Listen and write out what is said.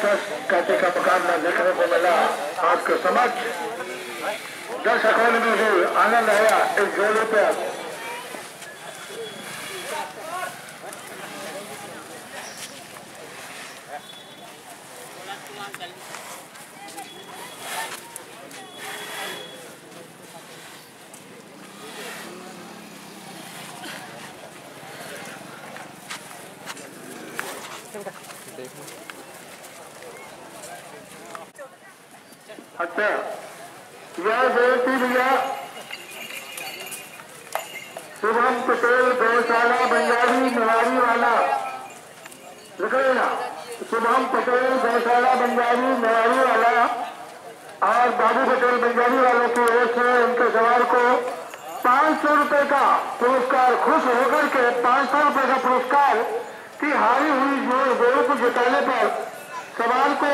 Trust कहते का मुकाबला देखने को मिला। आपके समक्ष दर्शकों ने भी आनंद आया इस जोड़े पर। अच्छा यह बेनती भैया, शुभम पटेल, गौशाला, बंजारी, निवारी वाला। ना शुभम पटेल, गौशाला, बंजारी, निवारी वाला और बाबू पटेल, बंजारी वालों की ओर से उनके सवार को पाँच सौ रुपए का पुरस्कार, खुश होकर के पाँच सौ रुपए का पुरस्कार कि हारी हुई जोड़ गोल को जिताने पर सवाल को